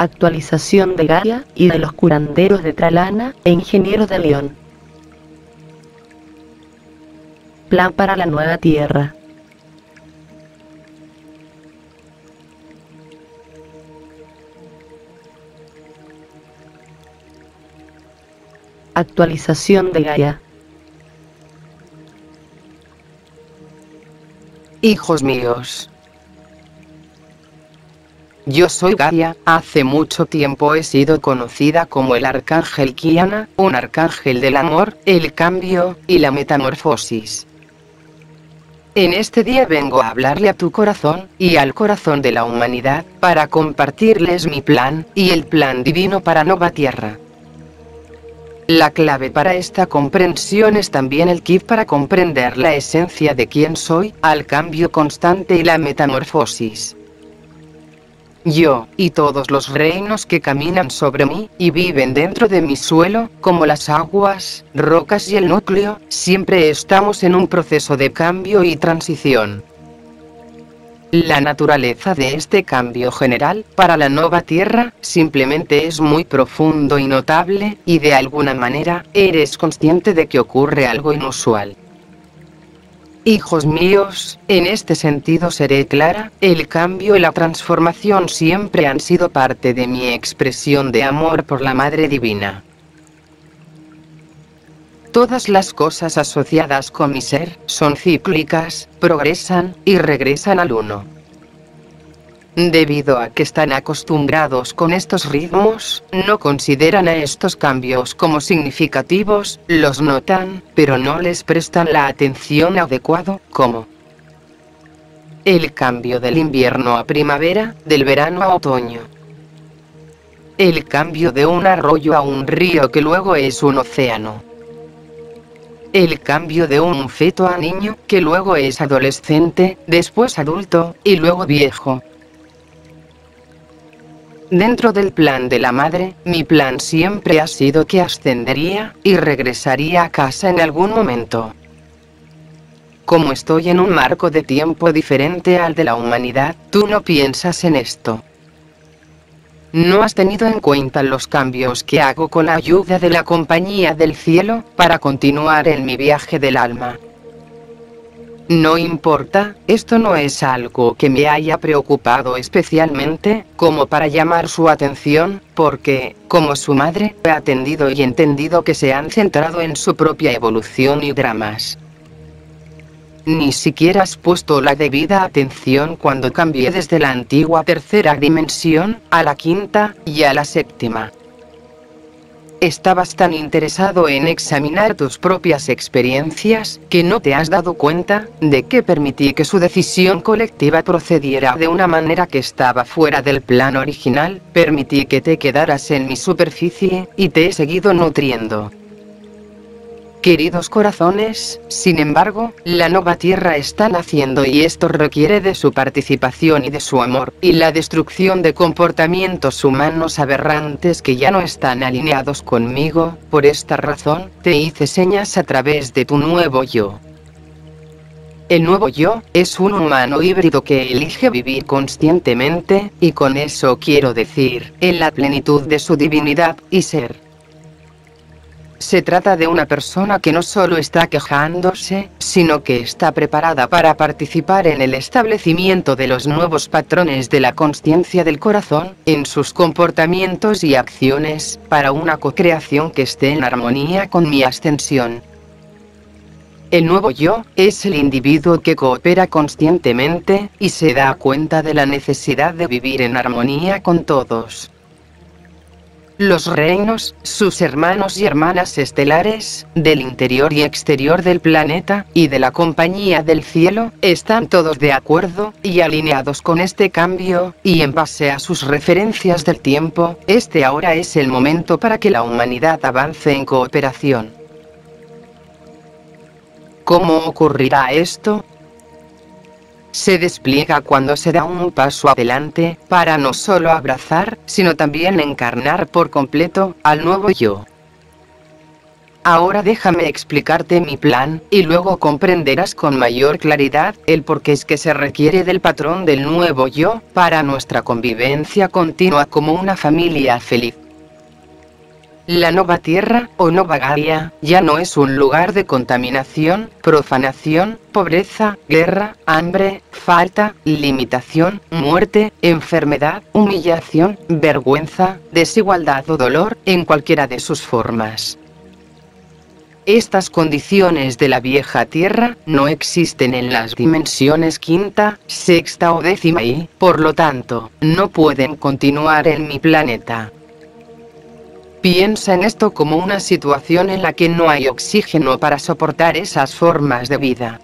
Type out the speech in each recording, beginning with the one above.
Actualización de Gaia y de los curanderos de Tralana e ingenieros de León. Plan para la nueva Tierra. Actualización de Gaia. Hijos míos. Yo soy Gaia, hace mucho tiempo he sido conocida como el Arcángel Kiana, un arcángel del amor, el cambio, y la metamorfosis. En este día vengo a hablarle a tu corazón, y al corazón de la humanidad, para compartirles mi plan, y el plan divino para Nova Tierra. La clave para esta comprensión es también el kit para comprender la esencia de quién soy, al cambio constante y la metamorfosis. Yo, y todos los reinos que caminan sobre mí, y viven dentro de mi suelo, como las aguas, rocas y el núcleo, siempre estamos en un proceso de cambio y transición. La naturaleza de este cambio general, para la nueva Tierra, simplemente es muy profundo y notable, y de alguna manera, eres consciente de que ocurre algo inusual. Hijos míos, en este sentido seré clara, el cambio y la transformación siempre han sido parte de mi expresión de amor por la Madre Divina. Todas las cosas asociadas con mi ser, son cíclicas, progresan, y regresan al uno. Debido a que están acostumbrados con estos ritmos, no consideran a estos cambios como significativos, los notan, pero no les prestan la atención adecuada, como el cambio del invierno a primavera, del verano a otoño. El cambio de un arroyo a un río que luego es un océano. El cambio de un feto a niño, que luego es adolescente, después adulto, y luego viejo. Dentro del plan de la madre, mi plan siempre ha sido que ascendería, y regresaría a casa en algún momento. Como estoy en un marco de tiempo diferente al de la humanidad, tú no piensas en esto. ¿No has tenido en cuenta los cambios que hago con la ayuda de la compañía del cielo, para continuar en mi viaje del alma? No importa, esto no es algo que me haya preocupado especialmente, como para llamar su atención, porque, como su madre, he atendido y entendido que se han centrado en su propia evolución y dramas. Ni siquiera has puesto la debida atención cuando cambié desde la antigua tercera dimensión, a la quinta, y a la séptima. Estabas tan interesado en examinar tus propias experiencias, que no te has dado cuenta, de que permití que su decisión colectiva procediera de una manera que estaba fuera del plan original, permití que te quedaras en mi superficie, y te he seguido nutriendo. Queridos corazones, sin embargo, la nueva Tierra está naciendo y esto requiere de su participación y de su amor, y la destrucción de comportamientos humanos aberrantes que ya no están alineados conmigo, por esta razón, te hice señas a través de tu nuevo yo. El nuevo yo, es un humano híbrido que elige vivir conscientemente, y con eso quiero decir, en la plenitud de su divinidad, y ser. Se trata de una persona que no solo está quejándose, sino que está preparada para participar en el establecimiento de los nuevos patrones de la conciencia del corazón, en sus comportamientos y acciones, para una co-creación que esté en armonía con mi ascensión. El nuevo yo, es el individuo que coopera conscientemente, y se da cuenta de la necesidad de vivir en armonía con todos. Los reinos, sus hermanos y hermanas estelares, del interior y exterior del planeta, y de la compañía del cielo, están todos de acuerdo, y alineados con este cambio, y en base a sus referencias del tiempo, este ahora es el momento para que la humanidad avance en cooperación. ¿Cómo ocurrirá esto? Se despliega cuando se da un paso adelante, para no solo abrazar, sino también encarnar por completo, al nuevo yo. Ahora déjame explicarte mi plan, y luego comprenderás con mayor claridad el por qué es que se requiere del patrón del nuevo yo, para nuestra convivencia continua como una familia feliz. La Nova Tierra, o Nova Gaia, ya no es un lugar de contaminación, profanación, pobreza, guerra, hambre, falta, limitación, muerte, enfermedad, humillación, vergüenza, desigualdad o dolor, en cualquiera de sus formas. Estas condiciones de la vieja Tierra no existen en las dimensiones quinta, sexta o décima y, por lo tanto, no pueden continuar en mi planeta. Piensa en esto como una situación en la que no hay oxígeno para soportar esas formas de vida.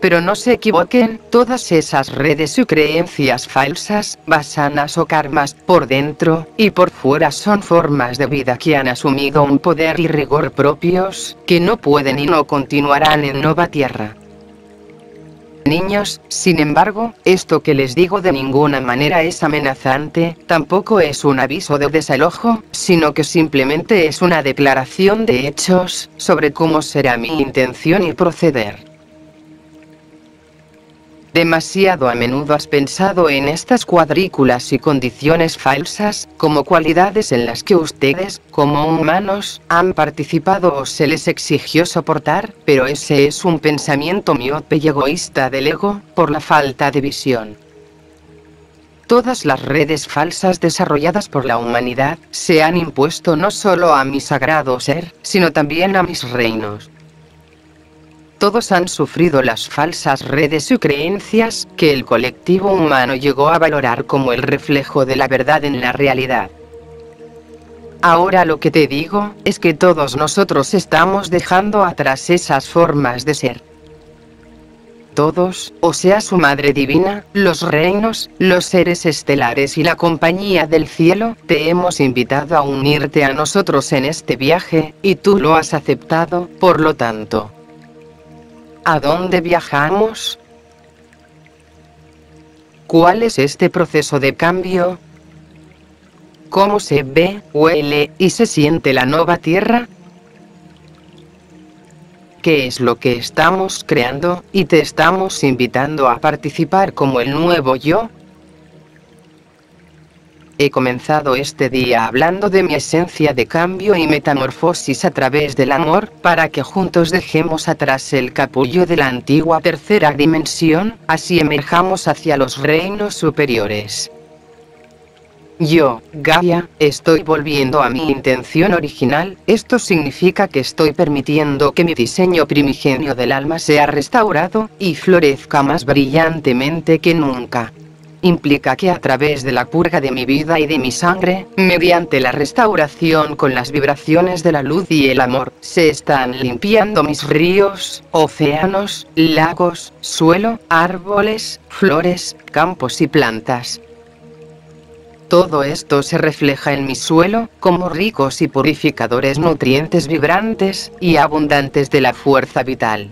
Pero no se equivoquen, todas esas redes y creencias falsas, basanas o karmas, por dentro y por fuera son formas de vida que han asumido un poder y rigor propios, que no pueden y no continuarán en Nova Tierra. Niños, sin embargo, esto que les digo de ninguna manera es amenazante, tampoco es un aviso de desalojo, sino que simplemente es una declaración de hechos, sobre cómo será mi intención y proceder. Demasiado a menudo has pensado en estas cuadrículas y condiciones falsas, como cualidades en las que ustedes, como humanos, han participado o se les exigió soportar, pero ese es un pensamiento miope y egoísta del ego, por la falta de visión. Todas las redes falsas desarrolladas por la humanidad se han impuesto no solo a mi sagrado ser, sino también a mis reinos. Todos han sufrido las falsas redes y creencias que el colectivo humano llegó a valorar como el reflejo de la verdad en la realidad. Ahora lo que te digo es que todos nosotros estamos dejando atrás esas formas de ser. Todos, o sea su Madre Divina, los reinos, los seres estelares y la compañía del cielo, te hemos invitado a unirte a nosotros en este viaje, y tú lo has aceptado, por lo tanto, ¿A dónde viajamos? ¿Cuál es este proceso de cambio? ¿Cómo se ve, huele y se siente la nueva Tierra? ¿Qué es lo que estamos creando y te estamos invitando a participar como el nuevo yo? He comenzado este día hablando de mi esencia de cambio y metamorfosis a través del amor, para que juntos dejemos atrás el capullo de la antigua tercera dimensión, así emerjamos hacia los reinos superiores. Yo, Gaia, estoy volviendo a mi intención original, esto significa que estoy permitiendo que mi diseño primigenio del alma sea restaurado, y florezca más brillantemente que nunca implica que a través de la purga de mi vida y de mi sangre, mediante la restauración con las vibraciones de la luz y el amor, se están limpiando mis ríos, océanos, lagos, suelo, árboles, flores, campos y plantas. Todo esto se refleja en mi suelo, como ricos y purificadores nutrientes vibrantes y abundantes de la fuerza vital.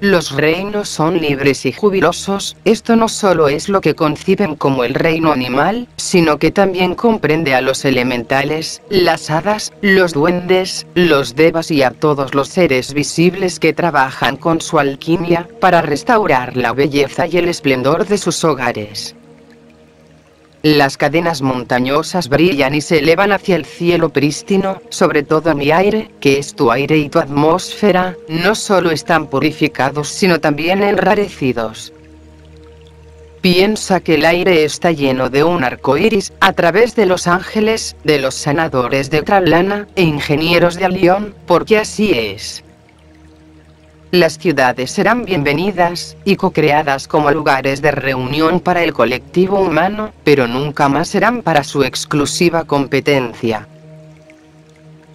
Los reinos son libres y jubilosos, esto no solo es lo que conciben como el reino animal, sino que también comprende a los elementales, las hadas, los duendes, los devas y a todos los seres visibles que trabajan con su alquimia, para restaurar la belleza y el esplendor de sus hogares. Las cadenas montañosas brillan y se elevan hacia el cielo prístino, sobre todo mi aire, que es tu aire y tu atmósfera, no solo están purificados sino también enrarecidos. Piensa que el aire está lleno de un arco iris, a través de los ángeles, de los sanadores de Tralana, e ingenieros de Alión, porque así es. Las ciudades serán bienvenidas y co-creadas como lugares de reunión para el colectivo humano, pero nunca más serán para su exclusiva competencia.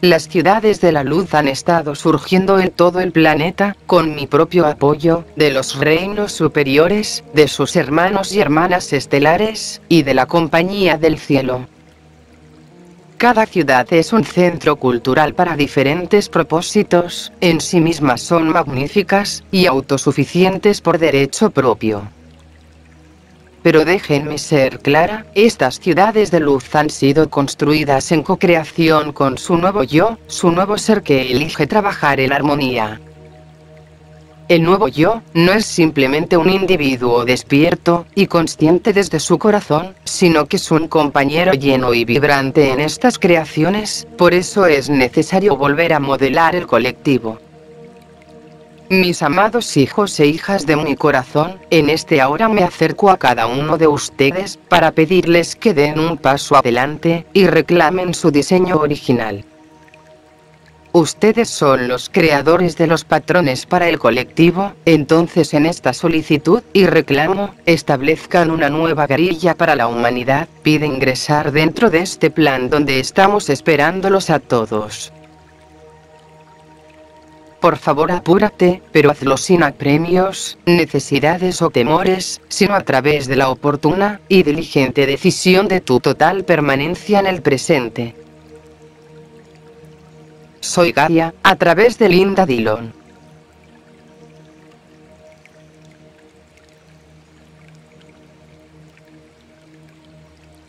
Las ciudades de la luz han estado surgiendo en todo el planeta, con mi propio apoyo, de los reinos superiores, de sus hermanos y hermanas estelares, y de la compañía del cielo. Cada ciudad es un centro cultural para diferentes propósitos, en sí mismas son magníficas, y autosuficientes por derecho propio. pero déjenme ser clara, estas ciudades de luz han sido construidas en co-creación con su nuevo yo, su nuevo ser que elige trabajar en armonía. El nuevo yo, no es simplemente un individuo despierto, y consciente desde su corazón, sino que es un compañero lleno y vibrante en estas creaciones, por eso es necesario volver a modelar el colectivo. Mis amados hijos e hijas de mi corazón, en este ahora me acerco a cada uno de ustedes, para pedirles que den un paso adelante, y reclamen su diseño original. Ustedes son los creadores de los patrones para el colectivo, entonces en esta solicitud y reclamo, establezcan una nueva grilla para la humanidad, pide ingresar dentro de este plan donde estamos esperándolos a todos. Por favor apúrate, pero hazlo sin apremios, necesidades o temores, sino a través de la oportuna y diligente decisión de tu total permanencia en el presente. Soy Gaia, a través de Linda Dillon.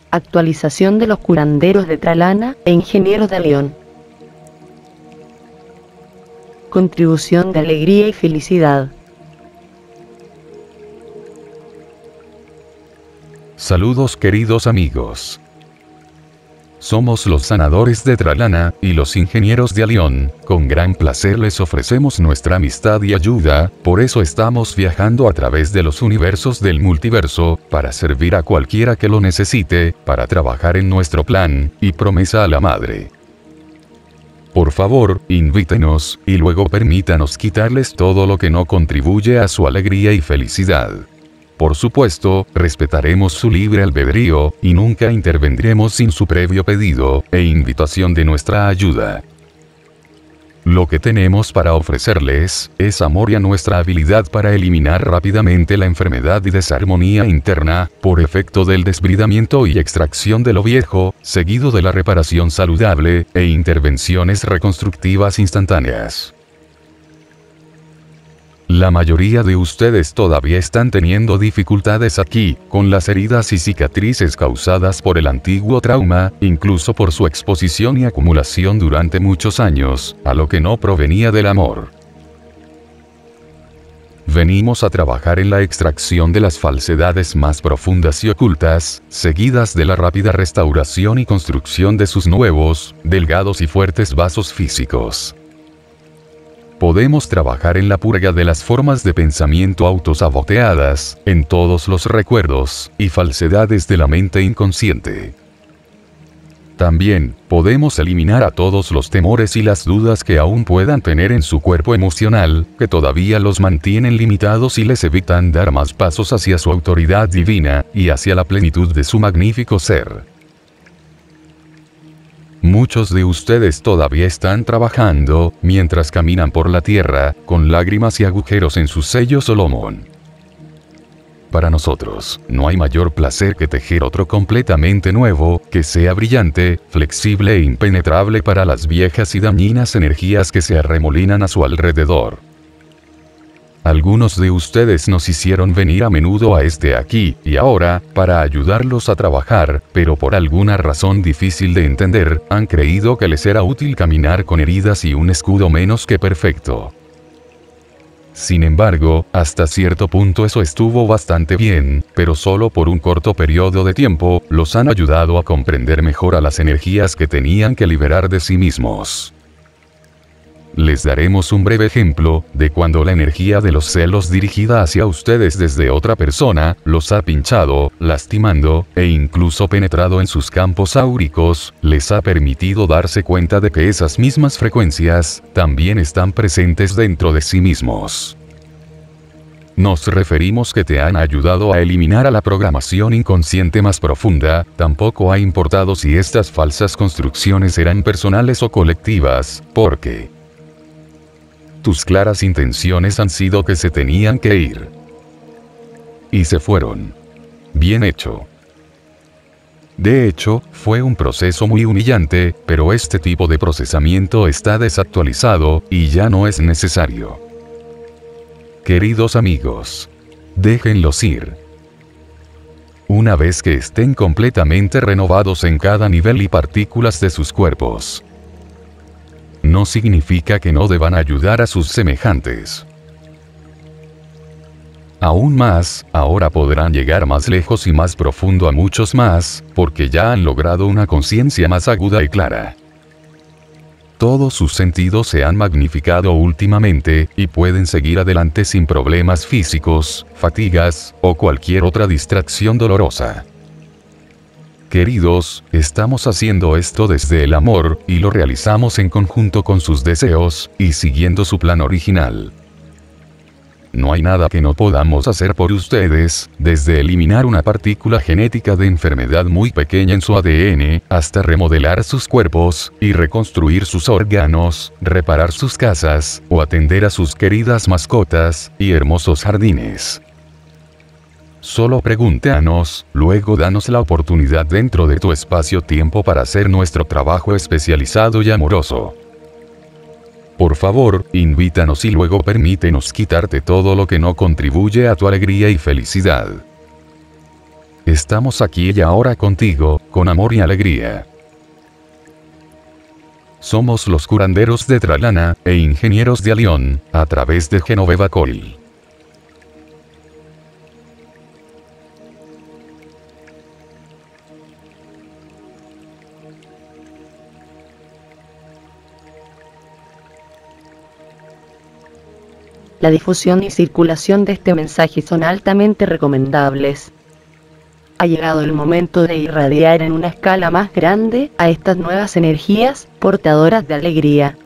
Actualización de los curanderos de Tralana e ingenieros de León. Contribución de alegría y felicidad. Saludos queridos amigos. Somos los sanadores de Tralana, y los ingenieros de Alión, con gran placer les ofrecemos nuestra amistad y ayuda, por eso estamos viajando a través de los universos del multiverso, para servir a cualquiera que lo necesite, para trabajar en nuestro plan, y promesa a la Madre. Por favor, invítenos, y luego permítanos quitarles todo lo que no contribuye a su alegría y felicidad. Por supuesto, respetaremos su libre albedrío, y nunca intervendremos sin su previo pedido, e invitación de nuestra ayuda. Lo que tenemos para ofrecerles, es amor y a nuestra habilidad para eliminar rápidamente la enfermedad y desarmonía interna, por efecto del desbridamiento y extracción de lo viejo, seguido de la reparación saludable, e intervenciones reconstructivas instantáneas. La mayoría de ustedes todavía están teniendo dificultades aquí, con las heridas y cicatrices causadas por el antiguo trauma, incluso por su exposición y acumulación durante muchos años, a lo que no provenía del amor. Venimos a trabajar en la extracción de las falsedades más profundas y ocultas, seguidas de la rápida restauración y construcción de sus nuevos, delgados y fuertes vasos físicos podemos trabajar en la purga de las formas de pensamiento autosaboteadas, en todos los recuerdos y falsedades de la mente inconsciente. También, podemos eliminar a todos los temores y las dudas que aún puedan tener en su cuerpo emocional, que todavía los mantienen limitados y les evitan dar más pasos hacia su autoridad divina, y hacia la plenitud de su magnífico ser. Muchos de ustedes todavía están trabajando, mientras caminan por la tierra, con lágrimas y agujeros en sus sellos Solomón. Para nosotros, no hay mayor placer que tejer otro completamente nuevo, que sea brillante, flexible e impenetrable para las viejas y dañinas energías que se arremolinan a su alrededor. Algunos de ustedes nos hicieron venir a menudo a este aquí y ahora, para ayudarlos a trabajar, pero por alguna razón difícil de entender, han creído que les era útil caminar con heridas y un escudo menos que perfecto. Sin embargo, hasta cierto punto eso estuvo bastante bien, pero solo por un corto periodo de tiempo, los han ayudado a comprender mejor a las energías que tenían que liberar de sí mismos. Les daremos un breve ejemplo, de cuando la energía de los celos dirigida hacia ustedes desde otra persona, los ha pinchado, lastimando, e incluso penetrado en sus campos áuricos, les ha permitido darse cuenta de que esas mismas frecuencias, también están presentes dentro de sí mismos. Nos referimos que te han ayudado a eliminar a la programación inconsciente más profunda, tampoco ha importado si estas falsas construcciones eran personales o colectivas, porque tus claras intenciones han sido que se tenían que ir. Y se fueron. Bien hecho. De hecho, fue un proceso muy humillante, pero este tipo de procesamiento está desactualizado, y ya no es necesario. Queridos amigos, déjenlos ir. una vez que estén completamente renovados en cada nivel y partículas de sus cuerpos. No significa que no deban ayudar a sus semejantes. Aún más, ahora podrán llegar más lejos y más profundo a muchos más, porque ya han logrado una conciencia más aguda y clara. Todos sus sentidos se han magnificado últimamente, y pueden seguir adelante sin problemas físicos, fatigas, o cualquier otra distracción dolorosa. Queridos, estamos haciendo esto desde el amor, y lo realizamos en conjunto con sus deseos, y siguiendo su plan original. No hay nada que no podamos hacer por ustedes, desde eliminar una partícula genética de enfermedad muy pequeña en su ADN, hasta remodelar sus cuerpos, y reconstruir sus órganos, reparar sus casas, o atender a sus queridas mascotas, y hermosos jardines. Solo pregúntanos, luego danos la oportunidad dentro de tu espacio-tiempo para hacer nuestro trabajo especializado y amoroso. Por favor, invítanos y luego permítenos quitarte todo lo que no contribuye a tu alegría y felicidad. Estamos aquí y ahora contigo, con amor y alegría. Somos los curanderos de Tralana, e ingenieros de Alión, a través de Genoveva Coil. La difusión y circulación de este mensaje son altamente recomendables. Ha llegado el momento de irradiar en una escala más grande a estas nuevas energías portadoras de alegría.